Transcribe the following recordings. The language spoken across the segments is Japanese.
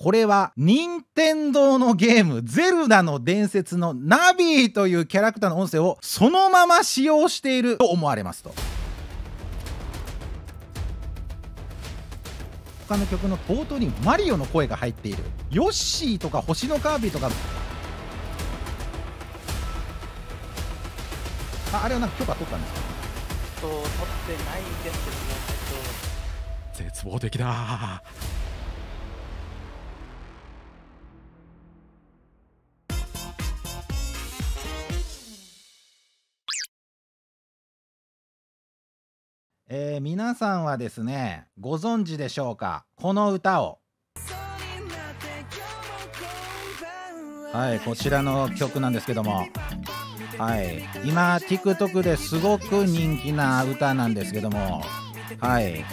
これは任天堂のゲーム「ゼルダの伝説」のナビーというキャラクターの音声をそのまま使用していると思われますと。他の曲の冒頭にマリオの声が入っている。ヨッシーとか星のカービィとか。ああれはなんか許可取ったんですか？と取ってないんですけども、えっと、絶望的だえー、皆さんはですねご存知でしょうか？この歌を。はいこちらの曲なんですけども。はい。今 TikTok ですごく人気な歌なんですけども。はい。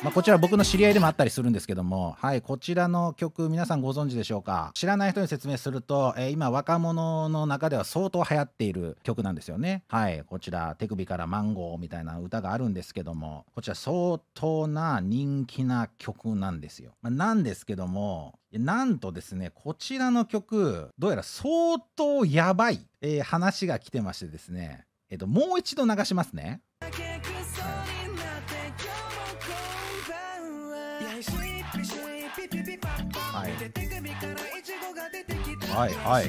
まあ、こちら僕の知り合いでもあったりするんですけども、はい、こちらの曲皆さんご存知でしょうか？知らない人に説明すると、えー、今若者の中では相当流行っている曲なんですよね。はい、こちら手首からマンゴーみたいな歌があるんですけども、こちら相当な人気な曲なんですよ。まあ、なんですけども、なんとですね、こちらの曲、どうやら相当やばい、えー、話が来てましてですね、えっ、ー、と、もう一度流しますね。はいはい。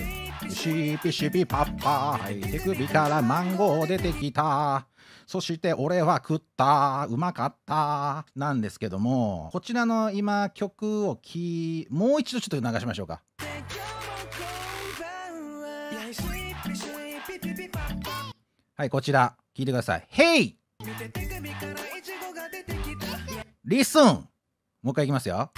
シーピシピパッパはい。手首からマンゴー出てきた。そして俺は食った。うまかった。なんですけどもこちらの今曲をきもう一度ちょっと流しましょうか。はいこちら。聞いてください。Hey! リスン。もう一回いきますよ。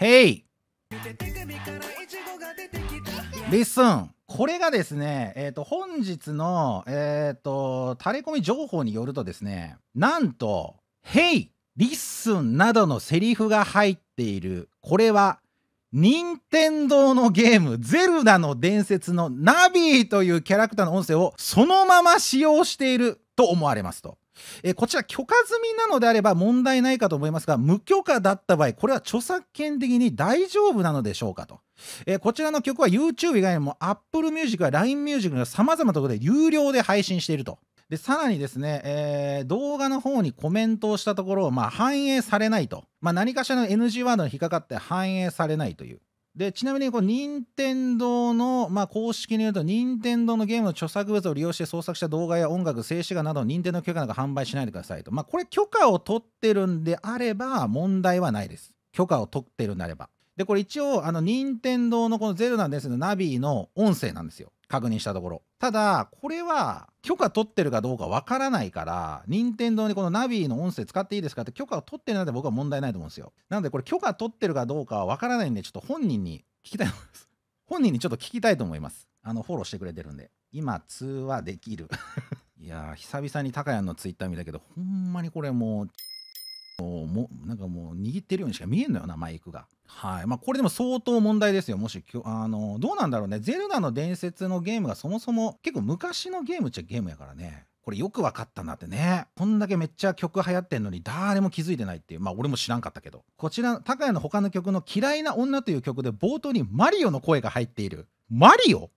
Hey! Listen! これがですね、えっ、ー、と、本日の、えっ、ー、と、タレコミ情報によるとですね、なんと、Hey! Listen! などのセリフが入っている、これは、任天堂のゲーム、ゼルダの伝説のナビーというキャラクターの音声をそのまま使用していると思われますと。えこちら許可済みなのであれば問題ないかと思いますが無許可だった場合これは著作権的に大丈夫なのでしょうかと、えこちらの曲は YouTube 以外にも Apple Music や LINE Music など様々なところで有料で配信していると。でさらにですね、えー、動画の方にコメントをしたところ、まあ、反映されないと、まあ、何かしらの NG ワードに引っかかって反映されないという。でちなみにこう任天堂の、まあ、公式に言うと任天堂のゲームの著作物を利用して創作した動画や音楽静止画など任天堂許可なんか販売しないでくださいと、まあ、これ許可を取ってるんであれば問題はないです。許可を取ってるんであれば。でこれ一応あの任天堂のこのゼルなんですけどナビの音声なんですよ。確認したところ。ただこれは許可取ってるかどうかわからないから任天堂にこのナビの音声使っていいですかって許可を取ってるので僕は問題ないと思うんですよ。なのでこれ許可取ってるかどうかはわからないんでちょっと本人に聞きたいと思います。本人にちょっと聞きたいと思います。あのフォローしてくれてるんで。今通話できる。いや久々に高谷のツイッター見たけどほんまにこれもうもうなんかもう握ってるようにしか見えんのよなマイクが。はいまあ、これでも相当問題ですよ。もしあのどうなんだろうね。ゼルダの伝説のゲームがそもそも結構昔のゲームっちゃゲームやからね。これよく分かったなってね。こんだけめっちゃ曲流行ってんのに誰も気づいてないっていう。まあ俺も知らんかったけど。こちら、高谷の他の曲の嫌いな女という曲で冒頭にマリオの声が入っている。マリオ？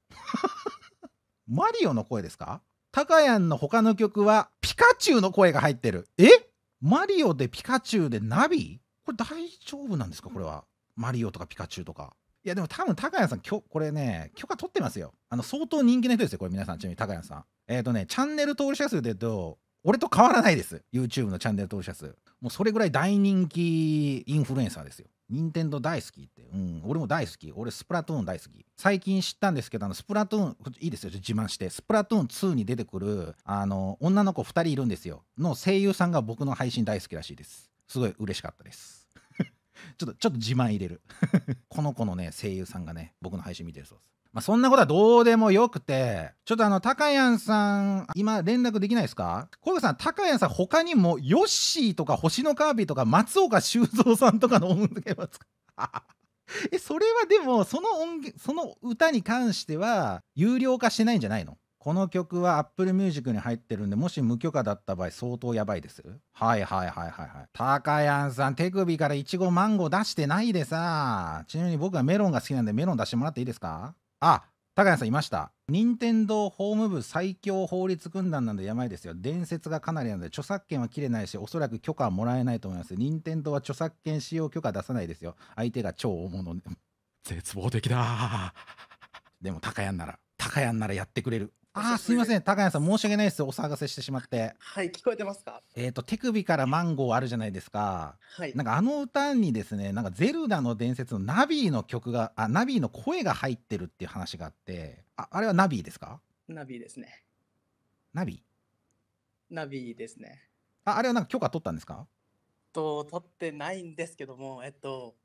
マリオの声ですか？高谷の他の曲はピカチュウの声が入ってる。え？マリオでピカチュウでナビ？これ大丈夫なんですか？これは。マリオとかピカチュウとか。いやでも多分高谷さんきょこれね許可取ってますよ。あの相当人気な人ですよこれ皆さんちなみに高谷さん。えっ、ー、とねチャンネル登録者数で言うと俺と変わらないです YouTube のチャンネル登録者数。もうそれぐらい大人気インフルエンサーですよ。任天堂大好きって。うん、俺も大好き。俺スプラトゥーン大好き。最近知ったんですけど、あのスプラトゥーン、いいですよ、自慢して。スプラトゥーン2に出てくる、あの、女の子2人いるんですよ。の声優さんが僕の配信大好きらしいです。すごい嬉しかったです。ちょっと、ちょっと自慢入れる。この子のね、声優さんがね、僕の配信見てるそうです。まあ、そんなことはどうでもよくて、ちょっとあの、高谷さん、今連絡できないですか？小さん、高谷さん、他にも、ヨッシーとか星のカービィとか、松岡修造さんとかの音源は使え、それはでも、その音源、その歌に関しては、有料化してないんじゃないの？この曲は Apple Music に入ってるんでもし無許可だった場合相当やばいです。はいはいはいはいはい。高谷さん手首からいちごマンゴー出してないでさ。ちなみに僕はメロンが好きなんでメロン出してもらっていいですか？あ高谷さんいました。任天堂法務部最強法律軍団なんでやばいですよ。伝説がかなりなので著作権は切れないしおそらく許可はもらえないと思います。任天堂は著作権使用許可出さないですよ。相手が超大物。絶望的だ。でも高谷なら高谷ならやってくれるあーすいません。高谷さん申し訳ないです。お騒がせしてしまって。はい、聞こえてますか？えっ、と手首からマンゴーあるじゃないですか。はい。なんかあの歌にですねなんかゼルダの伝説のナビーの曲があナビーの声が入ってるっていう話があって。ああれはナビーですか？ナビですね。ナビ？ーナビですね。ああれはなんか許可取ったんですか？と、撮ってないんですけども、えっと、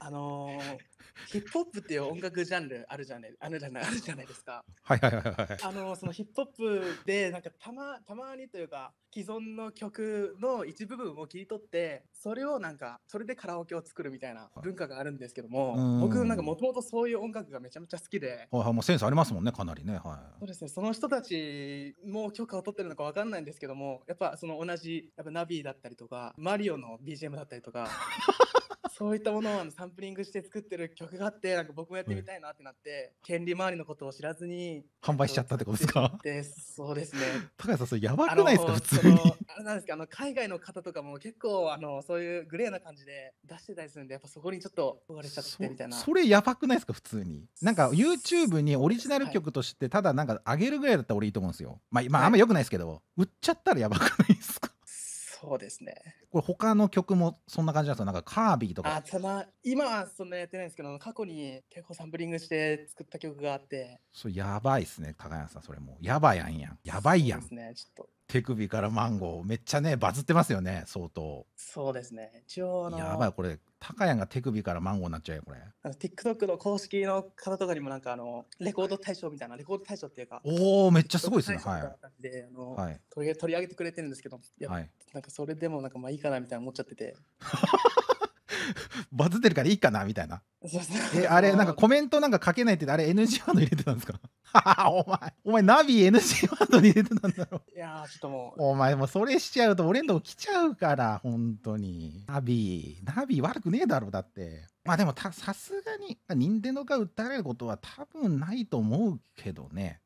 あのーヒップホップっていう音楽ジャンルあるじゃない、あるじゃない、あるじゃないですか。はいはいはいはい。あのーそのヒップホップで、なんかたま、たまにというか、既存の曲の一部分を切り取って、それをなんか、それでカラオケを作るみたいな文化があるんですけどうん。も、僕なんかもともとそういう音楽がめちゃめちゃ好きで、はいはいもうセンスありますもんねかなりねはそうですね、その人たちも許可を取ってるのかわかんないんですけども、やっぱその同じ、やっぱナビーだったりとか、マリオの BGM だったりとか、そういったものをサンプリングして作ってる曲があって、なんか僕もやってみたいなってなって、権利周りのことを知らずに、い販売しちゃったってことですか？で、そうですね。高谷さんそれやばあくないですかの普通に？あれなんですかあの海外の方とかも結構あのそういうグレーな感じで出してたりするんでやっぱそこにちょっと憧れちゃってみたいな。そそれやばくないですか普通に？なんか YouTube にオリジナル曲としてただなんか上げるぐらいだったら俺いいと思うんですよ。まあ、まあ、あんまよくないですけど、売っちゃったらやばくないですか？そうですね。これ他の曲もそんな感じなんですよなんかカービィとか。あたま今はそんなやってないんですけど過去に結構サンプリングして作った曲があって。それやばいっすね高谷さんそれもう。やばいやんやん。やばいやん。そうですねちょっと手首からマンゴーめっちゃねバズってますよね相当。そうですね。一応あのやばいこれ高谷が手首からマンゴーになっちゃうよこれ。あの TikTok の公式の方とかにもなんかあのレコード大賞みたいなレコード大賞っていうか。おおめっちゃすごいですねはい。であのいはい。取り取り上げてくれてるんですけどいやはい。なんかそれでもなんかまあいいかなみたいな思っちゃってて。バズってるからいいかなみたいな。えあれなんか コメントなんか書けないってあれ NG ワード入れてたんですか？お前お前ナビ NG ワードに入れてたんだろ。いやーちょっともう。お前もうそれしちゃうと俺んとこ来ちゃうから本当に。ナビナビ悪くねえだろだって。まあでもたさすがに任天堂から訴えられることは多分ないと思うけどね。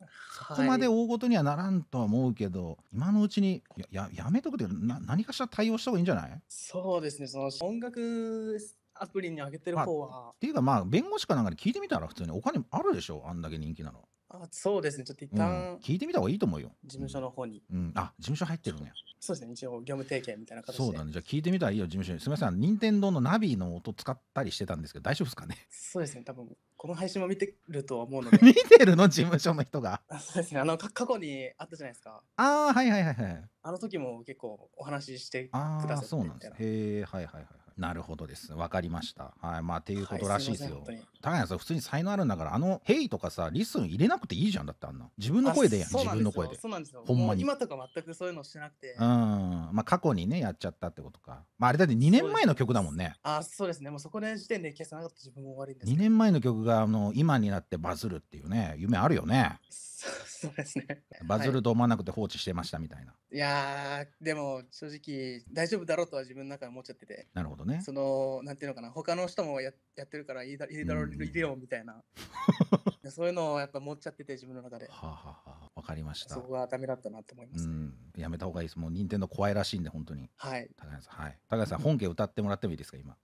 そこまではい。大ごとにはならんとは思うけど、今のうちにやややめとくってな何かしら対応した方がいいんじゃない？っそうですねその音楽アプリに上げてる方は。ていうかまあ弁護士かなんかに聞いてみたら普通にお金あるでしょあんだけ人気なの、あそうですね。ちょっと一うん。旦、聞いてみた方がいいと思うよ。事務所の方に、うん、あ事務所入ってるね。そうですね。一応業務提携みたいな形で。そうだね。じゃあ聞いてみたらいいよ事務所に。すみません。任天堂のナビの音使ったりしてたんですけど大丈夫ですかね？そうですね。多分この配信も見てるとは思うので。見てるの事務所の人が。あそうですね。あのか過去にあったじゃないですか。ああはいはいはいはいあの時も結構お話ししてああくださってそうなんです。みたいなへえはいはいはいはいなるほどです。わかりました。はい。まあっていうことはいらしいですよ、すい高谷さん普通に才能あるんだからあの「ヘイ」とかさリスン入れなくていいじゃんだってあんな自分の声でやん。自分の声で。そうなんですよ。ほんまに。今とか全くそういうのしてなくて、うん。まあ過去にねやっちゃったってことか。まああれだって2年前の曲だもんね。あそうですね。もうそこで時点で消さなかった自分も悪いんです。2けど年前の曲があの今になってバズるっていうね夢あるよね。そうですね。バズはいると思わなくて放置してましたみたいな、い。やーでも正直大丈夫だろうとは自分の中で思っちゃってて。なるほどね。そのなんていうのかな他の人もややってるからいいだいいだろううんいいよみたいな。でそういうのをやっぱ持っちゃってて自分の中で。はあ、はあはあ、わかりました。そこがダメだったなと思います、うん。やめた方がいいです。もう任天堂怖いらしいんで本当に。はい。高谷さんはい。高谷さん本家歌ってもらってもいいですか今？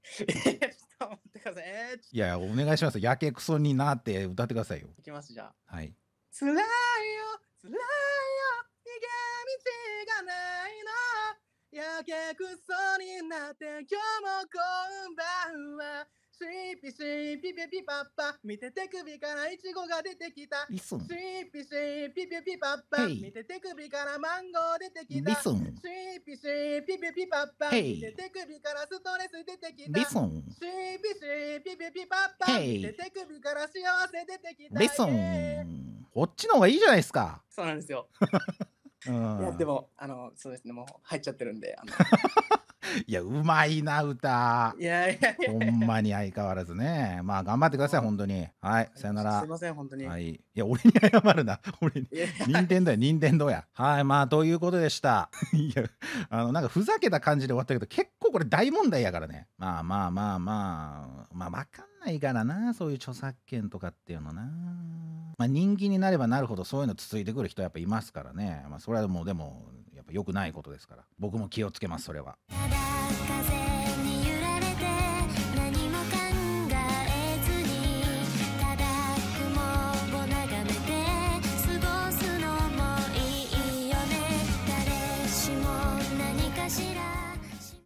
いやお願いします。やけくそになって歌ってくださいよ。といきますじゃあ。はい。辛いよ辛いよけくそになって今日もこんばんは。シーピシーピピピパッパ。見て手首からイチゴが出てきた。リスン。シーピシーピピピパッパ。Hey 見て手首からマンゴー出てきた。リスン。シーピシーピピピパッパ。見て手首からストレス出てきた。リスン。シーピシーピピピパッパ。見て手首から幸せ出てきた。リスイエーインこっちの方がいいじゃないですか。そうなんですよ。うん。いやでもあのそうですねもう入っちゃってるんであの。いやうまいな歌。いやいやいや。ほんまに相変わらずね。まあ頑張ってください本当に。はいさよなら。すいません、本当に。はい。いや俺に謝るな。俺に。任天堂や任天堂や。はいまあということでした。いやあのなんかふざけた感じで終わったけど結構これ大問題やからね。まあまあまあまあまあわかんないからなそういう著作権とかっていうのなまあ、人気になればなるほどそういうの続いてくる人やっぱいますからね、まあ、それはもうでもやっぱ良くないことですから僕も気をつけますそれは。